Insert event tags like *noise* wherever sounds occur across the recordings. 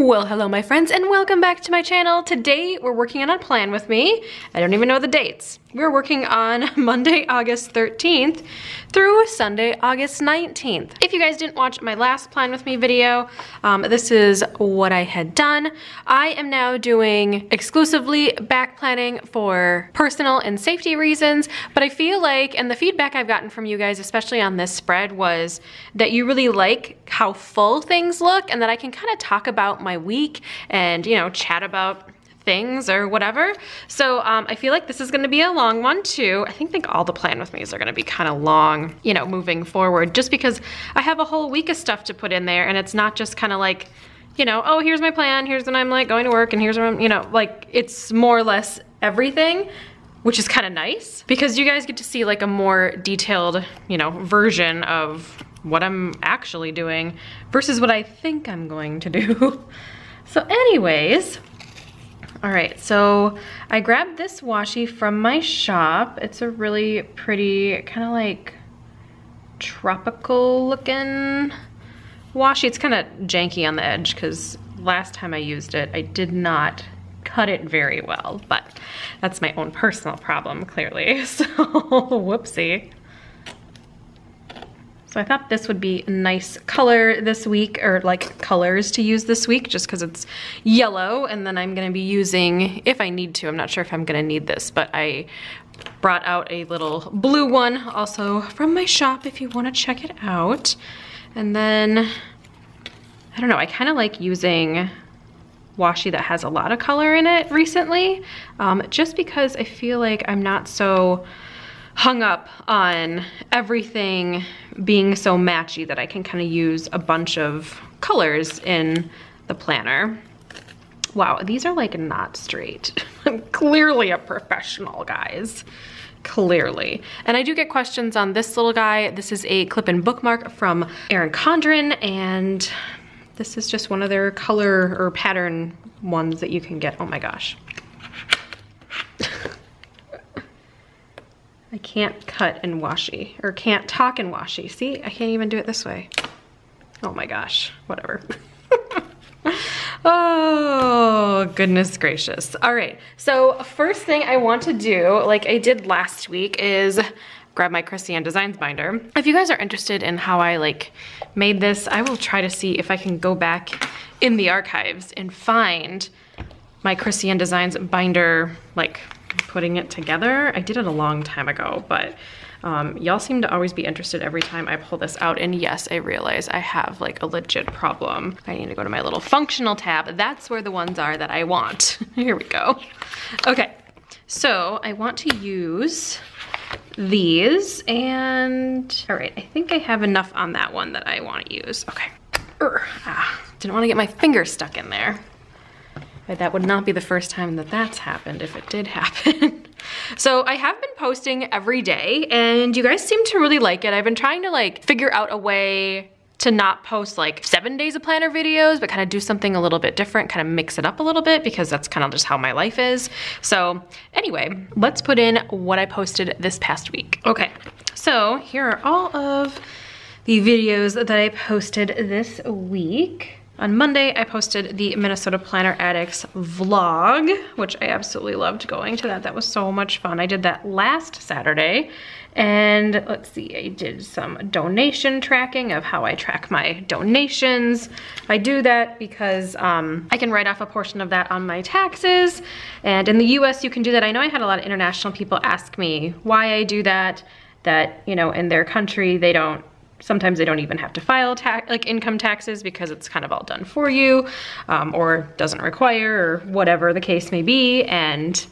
Well, hello my friends and welcome back to my channel. Today we're working on a plan with me. I don't even know the dates. We're working on *laughs* Monday, August 13th through Sunday, August 19th. If you guys didn't watch my last plan with me video, um, this is what I had done. I am now doing exclusively back planning for personal and safety reasons, but I feel like, and the feedback I've gotten from you guys, especially on this spread, was that you really like how full things look and that I can kind of talk about my week and, you know, chat about things or whatever. So um, I feel like this is gonna be a long one too. I think, think all the plan with me's are gonna be kind of long, you know, moving forward, just because I have a whole week of stuff to put in there and it's not just kind of like, you know, oh, here's my plan, here's when I'm like going to work and here's when I'm, you know, like it's more or less everything which is kind of nice because you guys get to see like a more detailed, you know, version of what I'm actually doing versus what I think I'm going to do. *laughs* so anyways, all right, so I grabbed this washi from my shop. It's a really pretty, kind of like tropical looking washi. It's kind of janky on the edge because last time I used it, I did not cut it very well, but that's my own personal problem, clearly. *laughs* So, whoopsie. So I thought this would be a nice color this week, or like colors to use this week, just because it's yellow. And then I'm gonna be using, if I need to, I'm not sure if I'm gonna need this, but I brought out a little blue one also from my shop if you wanna check it out. And then, I don't know, I kinda like using washi that has a lot of color in it recently, um, just because I feel like I'm not so hung up on everything being so matchy that I can kind of use a bunch of colors in the planner. Wow, these are like not straight. *laughs* I'm clearly a professional, guys. Clearly. And I do get questions on this little guy. This is a clip and bookmark from Erin Condren, and this is just one of their color or pattern ones that you can get. Oh my gosh. *laughs* I can't cut in washi, or can't talk in washi. See, I can't even do it this way. Oh my gosh, whatever. *laughs* oh, goodness gracious. All right, so first thing I want to do, like I did last week, is grab my Krissyanne Designs binder. If you guys are interested in how I like made this, I will try to see if I can go back in the archives and find my Krissyanne Designs binder like putting it together. I did it a long time ago, but um, y'all seem to always be interested every time I pull this out. And yes, I realize I have like a legit problem. I need to go to my little functional tab. That's where the ones are that I want. *laughs* Here we go. Okay, so I want to use these and all right, I think I have enough on that one that I want to use. Okay. ah, didn't want to get my finger stuck in there. But that would not be the first time that that's happened if it did happen. *laughs* so I have been posting every day and you guys seem to really like it. I've been trying to like figure out a way to not post like seven days of planner videos, but kind of do something a little bit different, kind of mix it up a little bit because that's kind of just how my life is. So anyway, let's put in what I posted this past week. Okay, so here are all of the videos that I posted this week. On Monday, I posted the Minnesota Planner Addicts vlog, which I absolutely loved going to that. That was so much fun. I did that last Saturday. And let's see, I did some donation tracking of how I track my donations. I do that because um, I can write off a portion of that on my taxes. And in the US, you can do that. I know I had a lot of international people ask me why I do that, that, you know, in their country, they don't sometimes they don't even have to file like income taxes because it's kind of all done for you um, or doesn't require or whatever the case may be. And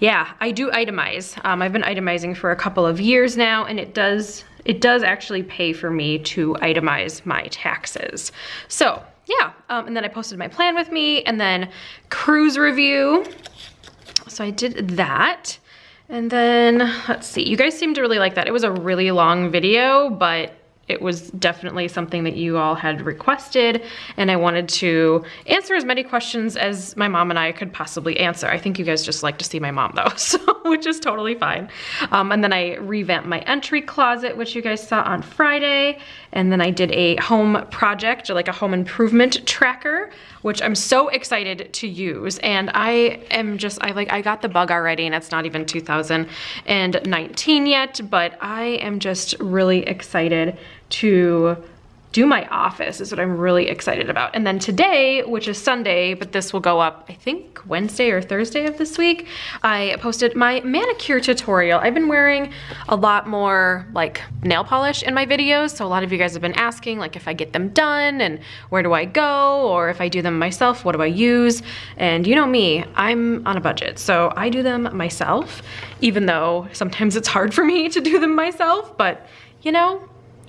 yeah, I do itemize. Um, I've been itemizing for a couple of years now and it does, it does actually pay for me to itemize my taxes. So yeah, um, and then I posted my plan with me and then cruise review. So I did that. And then, let's see, you guys seem to really like that. It was a really long video, but it was definitely something that you all had requested and I wanted to answer as many questions as my mom and I could possibly answer. I think you guys just like to see my mom though, *laughs* so which is totally fine. Um, and then I revamped my entry closet, which you guys saw on Friday. And then I did a home project, like a home improvement tracker, which I'm so excited to use. And I am just, I like, I got the bug already and it's not even 2019 yet, but I am just really excited to do my office is what I'm really excited about. And then today, which is Sunday, but this will go up, I think Wednesday or Thursday of this week, I posted my manicure tutorial. I've been wearing a lot more like nail polish in my videos. So a lot of you guys have been asking like if I get them done and where do I go? Or if I do them myself, what do I use? And you know me, I'm on a budget. So I do them myself, even though sometimes it's hard for me to do them myself, but you know,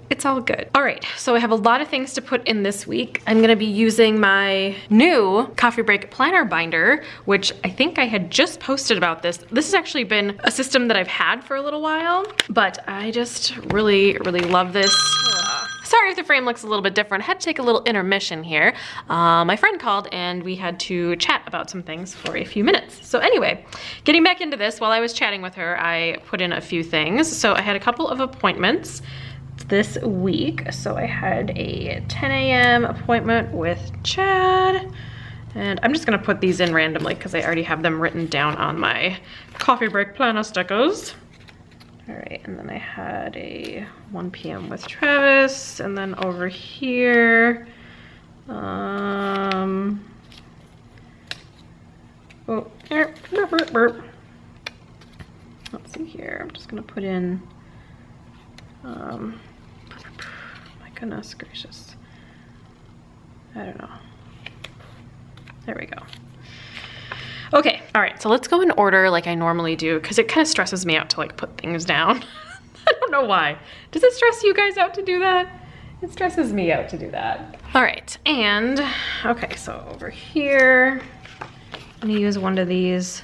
it's all good. All right, so I have a lot of things to put in this week. I'm gonna be using my new Coffee Break Planner Binder, which I think I had just posted about this. This has actually been a system that I've had for a little while, but I just really, really love this. *sighs* Sorry if the frame looks a little bit different. I had to take a little intermission here. Uh, my friend called and we had to chat about some things for a few minutes. So anyway, getting back into this, while I was chatting with her, I put in a few things. So I had a couple of appointments this week. So I had a 10 a.m. appointment with Chad. And I'm just gonna put these in randomly because I already have them written down on my coffee break planner stickers. All right, and then I had a 1 p.m. with Travis, and then over here, um, oh, burp, burp, burp. Let's see here, I'm just gonna put in um, my goodness gracious. I don't know. There we go. Okay, all right, so let's go in order like I normally do because it kind of stresses me out to like put things down. *laughs* I don't know why. Does it stress you guys out to do that? It stresses me out to do that. All right, and okay, so over here, I'm gonna use one of these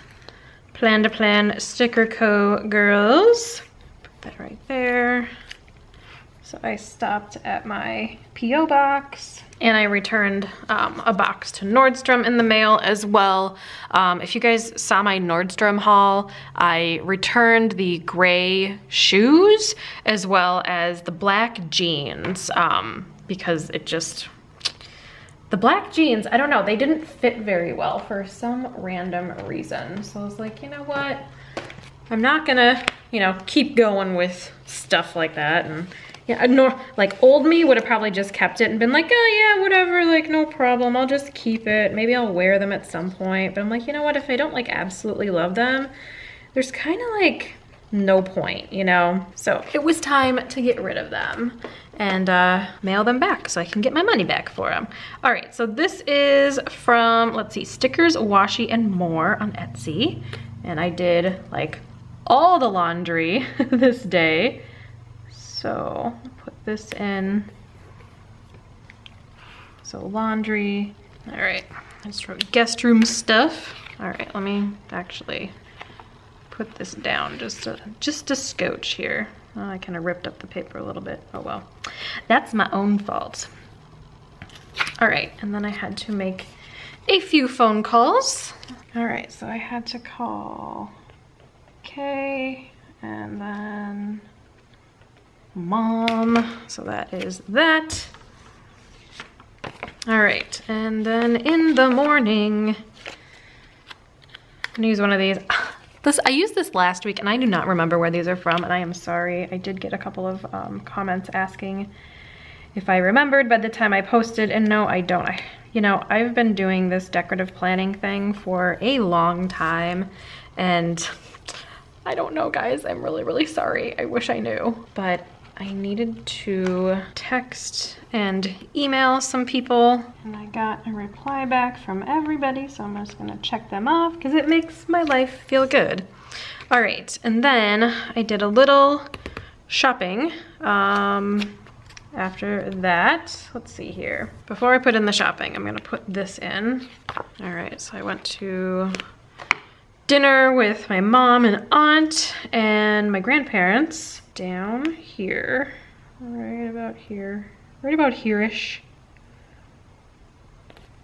Plan to Plan Sticker Co. girls. Put that right there. So I stopped at my P.O. box and I returned um, a box to Nordstrom in the mail as well. Um, if you guys saw my Nordstrom haul, I returned the gray shoes as well as the black jeans um, because it just, the black jeans, I don't know, they didn't fit very well for some random reason. So I was like, you know what? I'm not gonna, you know, keep going with stuff like that and yeah, nor like old me would have probably just kept it and been like, oh yeah, whatever, like no problem, I'll just keep it. Maybe I'll wear them at some point. But I'm like, you know what, if I don't like absolutely love them, there's kind of like no point, you know? So it was time to get rid of them and uh, mail them back so I can get my money back for them. All right, so this is from, let's see, Stickers, Washi, and More on Etsy. And I did like all the laundry *laughs* this day. So put this in. So laundry. All right, let's wrote guest room stuff. All right, let me actually put this down just a, just a scotch here. Oh, I kind of ripped up the paper a little bit. Oh well, that's my own fault. All right, and then I had to make a few phone calls. All right, so I had to call Kay and then mom. So that is that. All right, and then in the morning, I'm gonna use one of these. *sighs* This I used this last week and I do not remember where these are from and I am sorry. I did get a couple of um, comments asking if I remembered by the time I posted and no, I don't. I, you know, I've been doing this decorative planning thing for a long time and I don't know guys, I'm really, really sorry. I wish I knew, but I needed to text and email some people and I got a reply back from everybody so I'm just gonna check them off because it makes my life feel good. All right, and then I did a little shopping um, after that. Let's see here. Before I put in the shopping, I'm gonna put this in. All right, so I went to dinner with my mom and aunt and my grandparents down here, right about here, right about here-ish.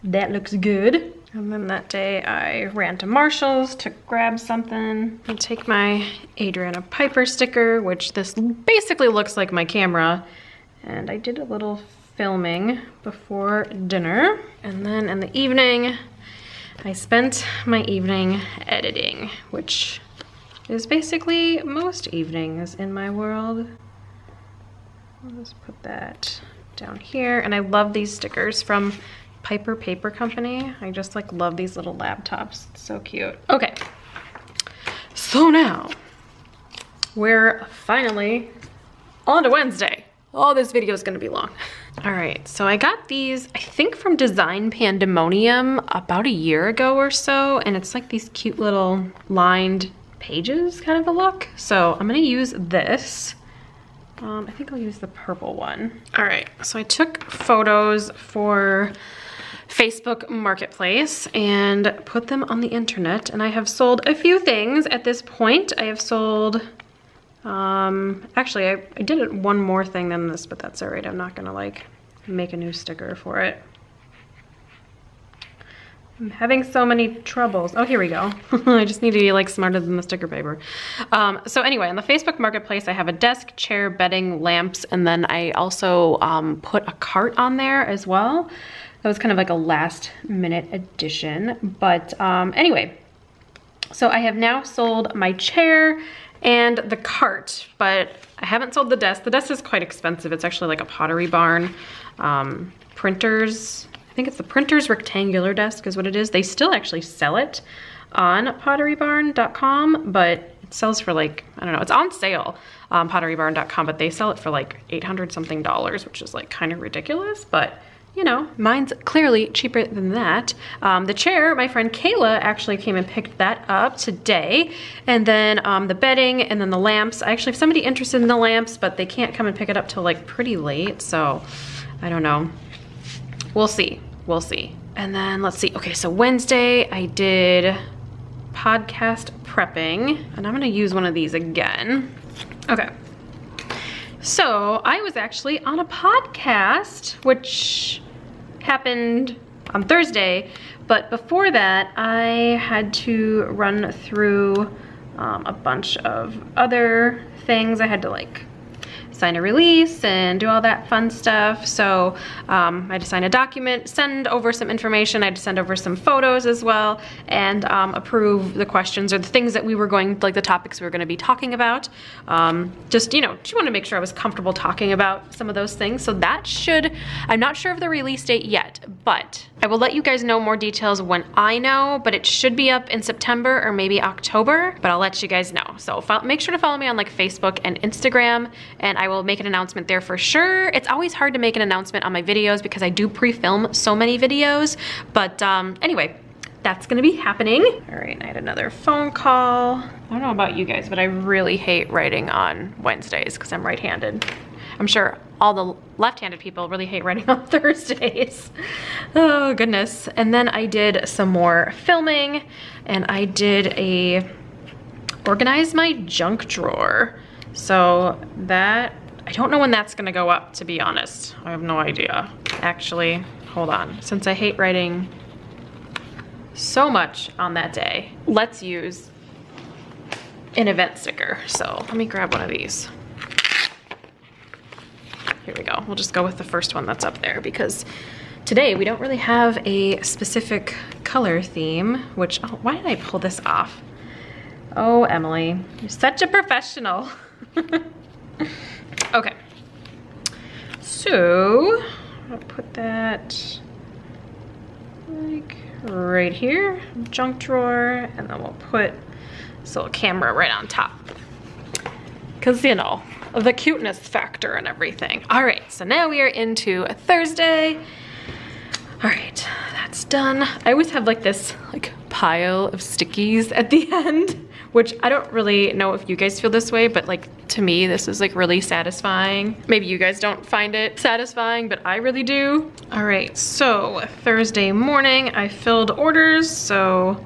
That looks good. And then that day I ran to Marshall's to grab something and take my Adriana Piper sticker, which this basically looks like my camera. And I did a little filming before dinner. And then in the evening, I spent my evening editing, which is basically most evenings in my world. I'll just put that down here. And I love these stickers from Piper Paper Company. I just like love these little laptops. It's so cute. Okay, so now we're finally on to Wednesday. Oh, this video is gonna be long. All right, so I got these, I think from Design Pandemonium about a year ago or so, and it's like these cute little lined pages kind of a look. So I'm gonna use this. Um, I think I'll use the purple one. All right, so I took photos for Facebook Marketplace and put them on the internet. And I have sold a few things at this point. I have sold, um, actually I, I did one more thing than this, but that's all right. I'm not gonna like make a new sticker for it. I'm having so many troubles. Oh, here we go. *laughs* I just need to be like smarter than the sticker paper. Um, so anyway, on the Facebook Marketplace, I have a desk, chair, bedding, lamps, and then I also um, put a cart on there as well. That was kind of like a last minute addition. But um, anyway, so I have now sold my chair and the cart, but I haven't sold the desk. The desk is quite expensive. It's actually like a Pottery Barn. Um, printers, think it's the printer's rectangular desk is what it is. They still actually sell it on potterybarn.com, but it sells for like, I don't know, it's on sale on potterybarn.com, but they sell it for like 800 something dollars, which is like kind of ridiculous, but you know, mine's clearly cheaper than that. Um, the chair, my friend Kayla actually came and picked that up today. And then um, the bedding and then the lamps. I actually have somebody interested in the lamps, but they can't come and pick it up till like pretty late. So I don't know. We'll see. We'll see. And then let's see. Okay, so Wednesday I did podcast prepping and I'm gonna use one of these again. Okay, so I was actually on a podcast, which happened on Thursday, but before that, I had to run through um, a bunch of other things. I had to like sign a release and do all that fun stuff. So um, I had to sign a document, send over some information. I had to send over some photos as well and um, approve the questions or the things that we were going, like the topics we were gonna be talking about. Um, just, you know, just wanted to make sure I was comfortable talking about some of those things. So that should, I'm not sure of the release date yet, but I will let you guys know more details when I know, but it should be up in September or maybe October, but I'll let you guys know. So make sure to follow me on like Facebook and Instagram and I I will make an announcement there for sure. It's always hard to make an announcement on my videos because I do pre-film so many videos. But um, anyway, that's gonna be happening. All right, I had another phone call. I don't know about you guys, but I really hate writing on Wednesdays because I'm right-handed. I'm sure all the left-handed people really hate writing *laughs* on Thursdays. oh goodness. And then I did some more filming and I did a organize my junk drawer. So that, I don't know when that's gonna go up, to be honest. I have no idea. Actually, hold on. Since I hate writing so much on that day, let's use an event sticker. So let me grab one of these. Here we go. We'll just go with the first one that's up there because today we don't really have a specific color theme, which, oh, why did I pull this off? Oh, Emily, you're such a professional. *laughs* *laughs* okay. So, I'll put that like right here, junk drawer, and then we'll put this little camera right on top. Cause you know, the cuteness factor and everything. All right, so now we are into a Thursday. All right, that's done. I always have like this like pile of stickies at the *laughs* end which I don't really know if you guys feel this way, but like to me, this is like really satisfying. Maybe you guys don't find it satisfying, but I really do. All right, so Thursday morning, I filled orders. So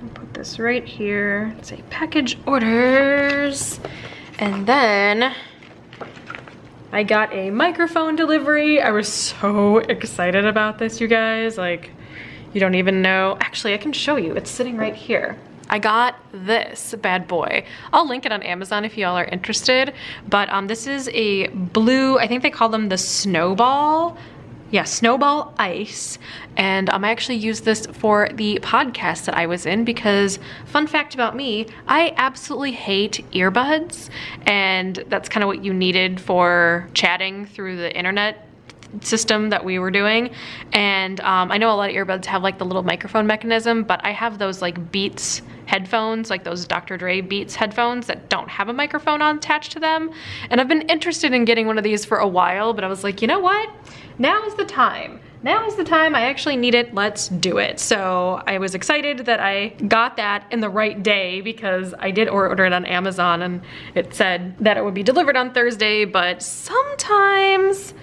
I'll put this right here, say package orders. And then I got a microphone delivery. I was so excited about this, you guys. Like, you don't even know. Actually, I can show you. It's sitting right here. I got this bad boy. I'll link it on Amazon if y'all are interested. But um, this is a blue, I think they call them the snowball yeah, Snowball Ice. And um, I actually used this for the podcast that I was in because, fun fact about me, I absolutely hate earbuds. And that's kind of what you needed for chatting through the internet system that we were doing. And um, I know a lot of earbuds have like the little microphone mechanism, but I have those like Beats headphones, like those Dr. Dre Beats headphones that don't have a microphone on attached to them. And I've been interested in getting one of these for a while, but I was like, you know what? Now is the time now is the time I actually need it, let's do it. So I was excited that I got that in the right day because I did order it on Amazon and it said that it would be delivered on Thursday, but sometimes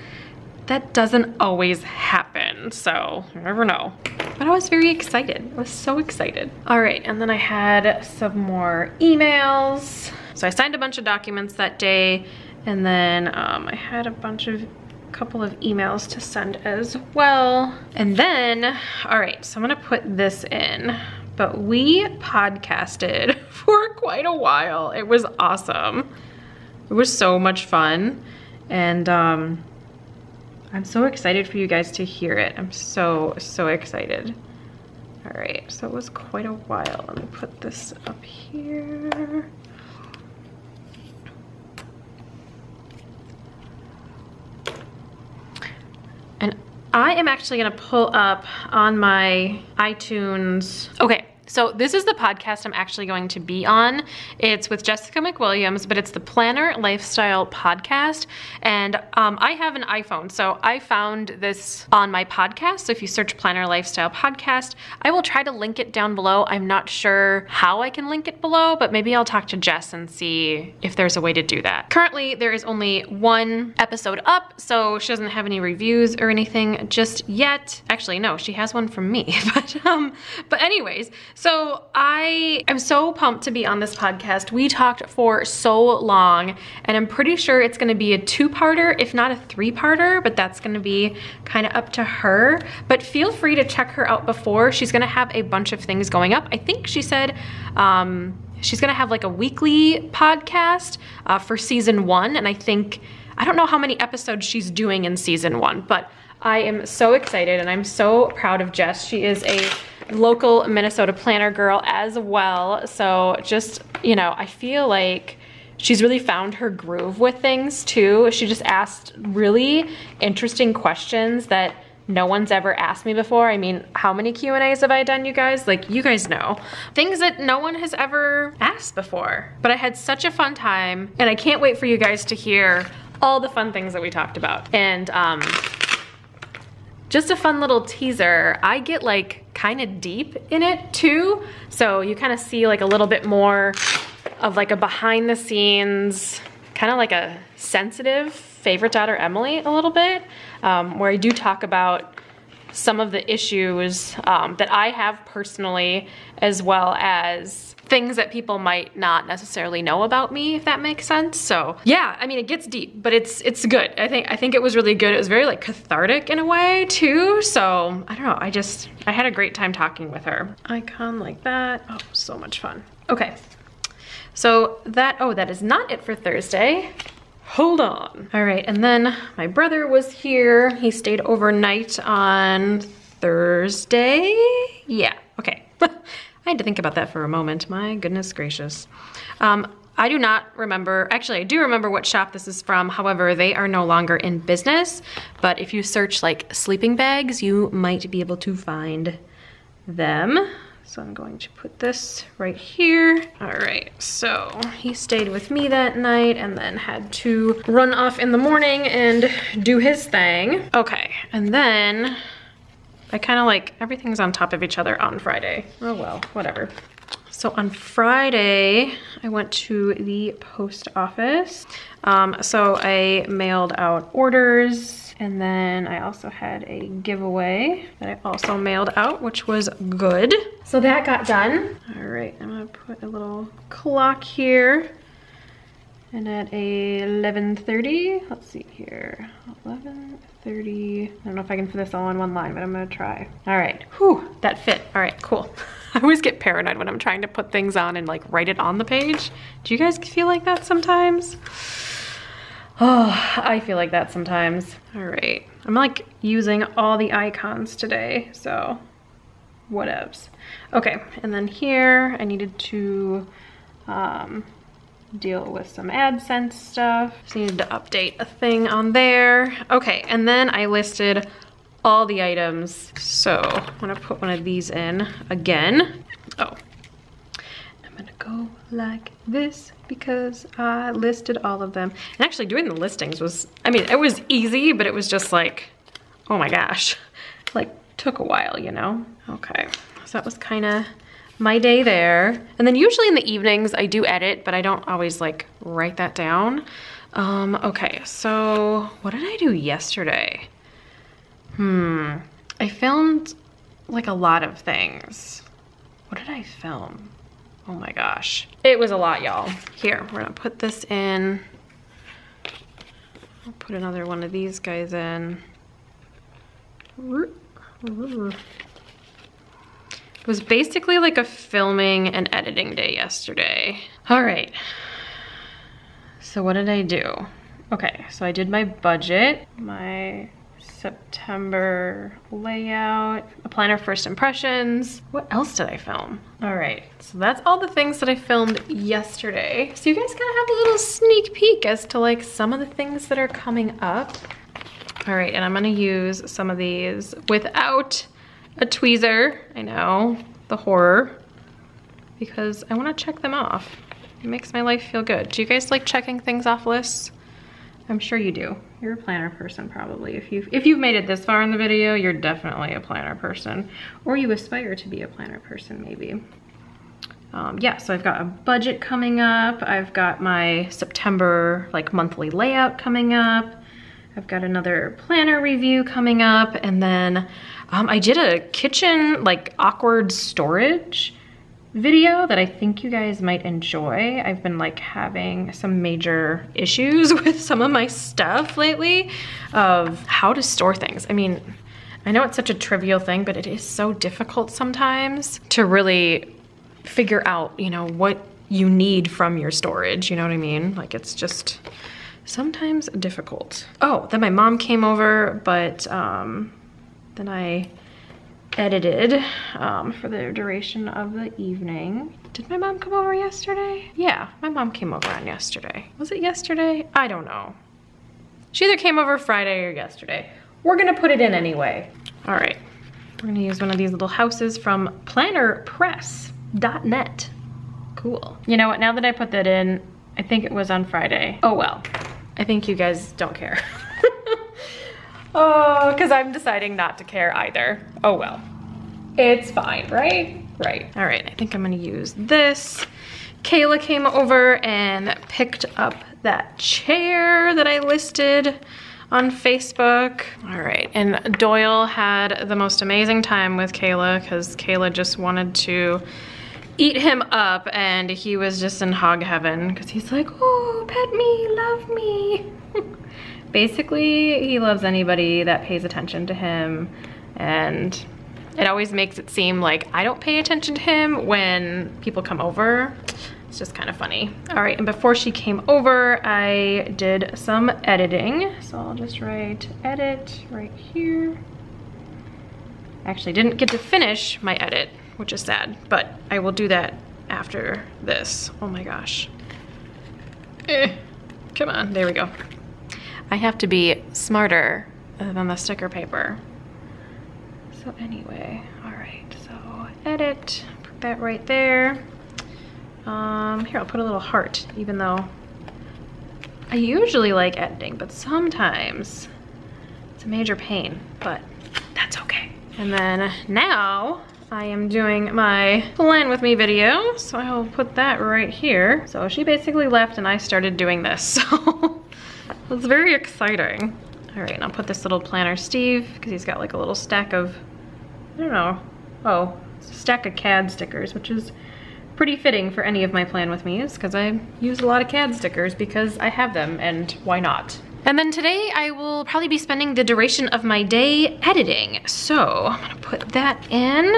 that doesn't always happen, so you never know. But I was very excited. I was so excited. All right, and then I had some more emails. So I signed a bunch of documents that day, and then um, I had a bunch of couple of emails to send as well. And then, all right, so I'm gonna put this in, but we podcasted *laughs* for quite a while. It was awesome. It was so much fun. And um, I'm so excited for you guys to hear it. I'm so, so excited. All right, so it was quite a while. Let me put this up here. And I am actually gonna pull up on my iTunes. Okay, so this is the podcast I'm actually going to be on. It's with Jessica McWilliams, but it's the Planner Lifestyle Podcast. And um, I have an iPhone, so I found this on my podcast. So if you search Planner Lifestyle Podcast, I will try to link it down below. I'm not sure how I can link it below, but maybe I'll talk to Jess and see if there's a way to do that. Currently, there is only one episode up, so she doesn't have any reviews or anything just yet. Actually, no, she has one from me. *laughs* but um, but anyways, so I am so pumped to be on this podcast. We talked for so long and I'm pretty sure it's gonna be a two-parter, if not a three-parter, but that's gonna be kind of up to her. But feel free to check her out before. She's gonna have a bunch of things going up. I think she said, um, she's gonna have like a weekly podcast uh, for season one. And I think, I don't know how many episodes she's doing in season one, but I am so excited and I'm so proud of Jess. She is a local Minnesota planner girl as well. So just, you know, I feel like she's really found her groove with things too. She just asked really interesting questions that no one's ever asked me before. I mean, how many Q&As have I done, you guys? Like, you guys know. Things that no one has ever asked before. But I had such a fun time, and I can't wait for you guys to hear all the fun things that we talked about. And um, just a fun little teaser, I get like kind of deep in it too. So you kind of see like a little bit more of like a behind the scenes, kind of like a sensitive favorite daughter Emily a little bit, um, where I do talk about some of the issues um, that I have personally, as well as things that people might not necessarily know about me, if that makes sense. So yeah, I mean, it gets deep, but it's it's good. I think I think it was really good. It was very like cathartic in a way too. So I don't know, I just, I had a great time talking with her. Icon like that, oh, so much fun. Okay, so that, oh, that is not it for Thursday. Hold on. All right, and then my brother was here. He stayed overnight on Thursday. Yeah, okay. *laughs* I had to think about that for a moment. My goodness gracious. Um, I do not remember, actually I do remember what shop this is from. However, they are no longer in business. But if you search like sleeping bags, you might be able to find them. So I'm going to put this right here. All right, so he stayed with me that night and then had to run off in the morning and do his thing. Okay, and then I kind of like, everything's on top of each other on Friday. Oh well, whatever. So on Friday, I went to the post office. Um, so I mailed out orders and then I also had a giveaway that I also mailed out, which was good. So that got done. All right, I'm gonna put a little clock here. And at 11.30, let's see here, 11.30, I don't know if I can fit this all in one line, but I'm gonna try. All right, whew, that fit, all right, cool. *laughs* I always get paranoid when I'm trying to put things on and like write it on the page. Do you guys feel like that sometimes? Oh, *sighs* I feel like that sometimes. All right, I'm like using all the icons today, so whatevs. Okay, and then here I needed to um, deal with some AdSense stuff. Just needed to update a thing on there. Okay, and then I listed all the items. So I'm gonna put one of these in again. Oh, go like this because I listed all of them. And actually doing the listings was, I mean, it was easy, but it was just like, oh my gosh, *laughs* like took a while, you know? Okay, so that was kind of my day there. And then usually in the evenings I do edit, but I don't always like write that down. Um, okay, so what did I do yesterday? Hmm, I filmed like a lot of things. What did I film? Oh my gosh. It was a lot, y'all. Here, we're gonna put this in. I'll put another one of these guys in. It was basically like a filming and editing day yesterday. All right. So what did I do? Okay, so I did my budget, my September layout, a planner first impressions. What else did I film? All right, so that's all the things that I filmed yesterday. So you guys kind of have a little sneak peek as to like some of the things that are coming up. All right, and I'm gonna use some of these without a tweezer. I know, the horror, because I wanna check them off. It makes my life feel good. Do you guys like checking things off lists? I'm sure you do. You're a planner person probably. If you've, if you've made it this far in the video, you're definitely a planner person. Or you aspire to be a planner person maybe. Um, yeah, so I've got a budget coming up. I've got my September like monthly layout coming up. I've got another planner review coming up. And then um, I did a kitchen like awkward storage video that I think you guys might enjoy. I've been like having some major issues *laughs* with some of my stuff lately of how to store things. I mean, I know it's such a trivial thing, but it is so difficult sometimes to really figure out, you know, what you need from your storage, you know what I mean? Like it's just sometimes difficult. Oh, then my mom came over, but um, then I edited um, for the duration of the evening. Did my mom come over yesterday? Yeah, my mom came over on yesterday. Was it yesterday? I don't know. She either came over Friday or yesterday. We're gonna put it in anyway. All right, we're gonna use one of these little houses from plannerpress.net. Cool. You know what, now that I put that in, I think it was on Friday. Oh well, I think you guys don't care. *laughs* Oh, because I'm deciding not to care either. Oh well. It's fine, right? Right. All right, I think I'm gonna use this. Kayla came over and picked up that chair that I listed on Facebook. All right, and Doyle had the most amazing time with Kayla because Kayla just wanted to eat him up and he was just in hog heaven because he's like, oh, pet me, love me. *laughs* basically he loves anybody that pays attention to him and it always makes it seem like I don't pay attention to him when people come over. It's just kind of funny. All right, and before she came over, I did some editing. So I'll just write edit right here. Actually didn't get to finish my edit, which is sad, but I will do that after this. Oh my gosh. Eh, come on, there we go. I have to be smarter than the sticker paper. So anyway, all right, so edit, put that right there. Um, here, I'll put a little heart, even though I usually like editing, but sometimes it's a major pain, but that's okay. And then now I am doing my plan with me video, so I will put that right here. So she basically left and I started doing this, *laughs* so it's very exciting. All right, and I'll put this little planner Steve, because he's got like a little stack of, I don't know, oh, stack of CAD stickers, which is pretty fitting for any of my plan with me's, because I use a lot of CAD stickers because I have them, and why not? And then today I will probably be spending the duration of my day editing. So I'm gonna put that in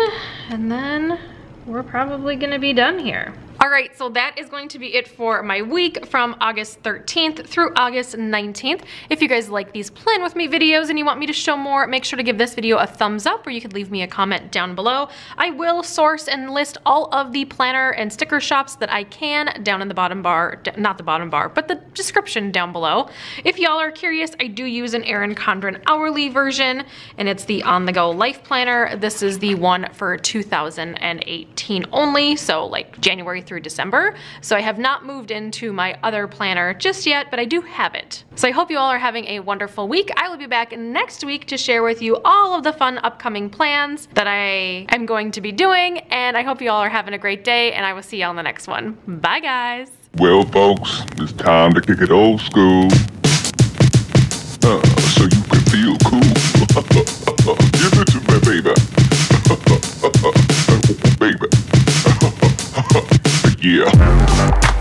and then we're probably gonna be done here. All right, so that is going to be it for my week from August 13th through August 19th. If you guys like these plan with me videos and you want me to show more, make sure to give this video a thumbs up or you could leave me a comment down below. I will source and list all of the planner and sticker shops that I can down in the bottom bar, not the bottom bar, but the description down below. If y'all are curious, I do use an Erin Condren hourly version and it's the on the go life planner. This is the one for 2018 only, so like January through December. So I have not moved into my other planner just yet, but I do have it. So I hope you all are having a wonderful week. I will be back next week to share with you all of the fun upcoming plans that I am going to be doing. And I hope you all are having a great day and I will see y'all in the next one. Bye guys. Well folks, it's time to kick it old school. Uh, so you can feel cool. *laughs* Give it to me, baby. *laughs* baby. Yeah.